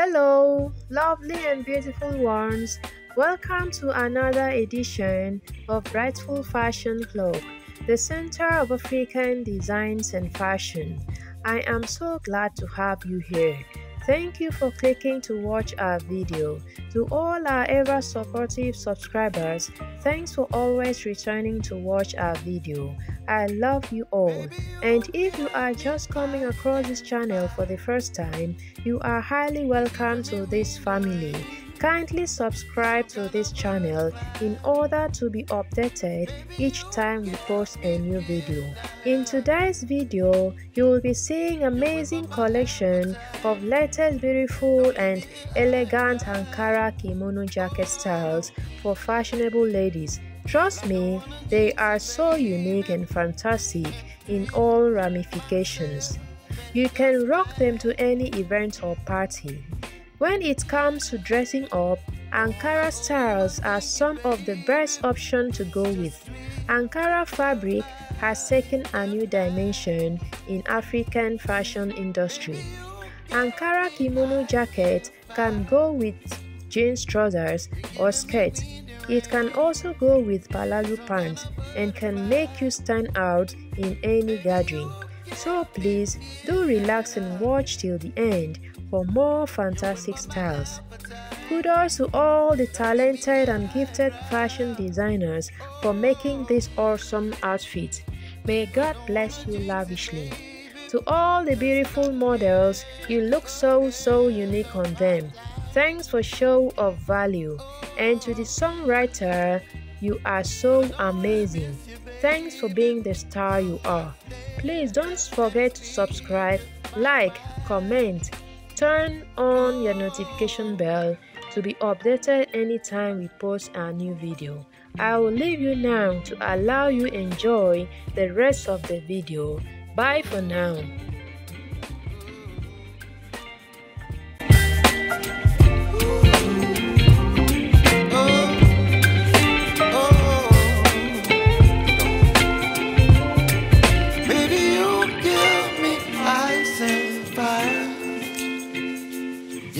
Hello, lovely and beautiful ones. Welcome to another edition of Brightful Fashion Plug, the center of African designs and fashion. I am so glad to have you here. Thank you for clicking to watch our video. To all our ever supportive subscribers, thanks for always returning to watch our video. I love you all. And if you are just coming across this channel for the first time, you are highly welcome to this family. Kindly subscribe to this channel in order to be updated each time we post a new video. In today's video, you will be seeing amazing collection of latest beautiful and elegant Ankara kimono jacket styles for fashionable ladies. Trust me, they are so unique and fantastic in all ramifications. You can rock them to any event or party. When it comes to dressing up, Ankara styles are some of the best options to go with. Ankara fabric has taken a new dimension in African fashion industry. Ankara kimono jacket can go with jeans trousers or skirt. It can also go with palazzo pants and can make you stand out in any gathering. So please do relax and watch till the end for more fantastic styles. Kudos to all the talented and gifted fashion designers for making this awesome outfit. May God bless you lavishly. To all the beautiful models, you look so so unique on them. Thanks for show of value. And to the songwriter, you are so amazing. Thanks for being the star you are. Please don't forget to subscribe, like, comment, Turn on your notification bell to be updated anytime we post a new video. I will leave you now to allow you enjoy the rest of the video. Bye for now.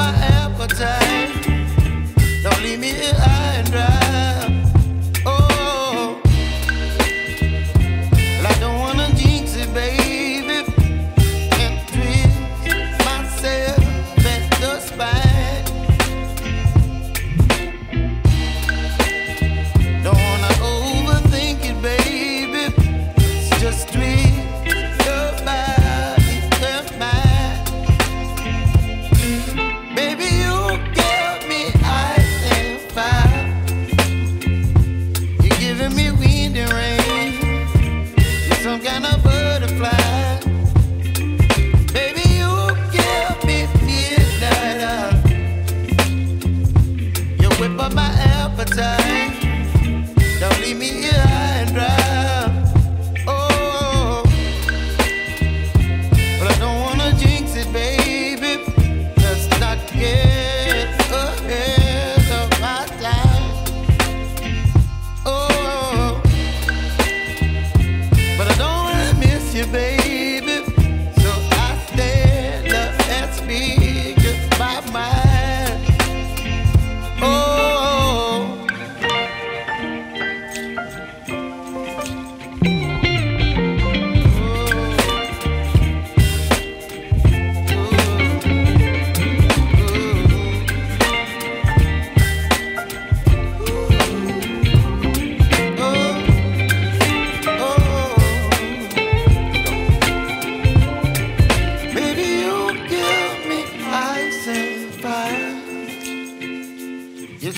I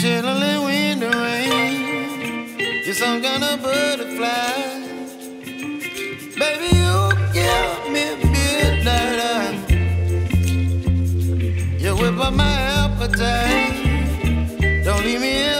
chilling in the rain. You're some kind of butterfly. Baby, you give me midnight. You whip up my appetite. Don't leave me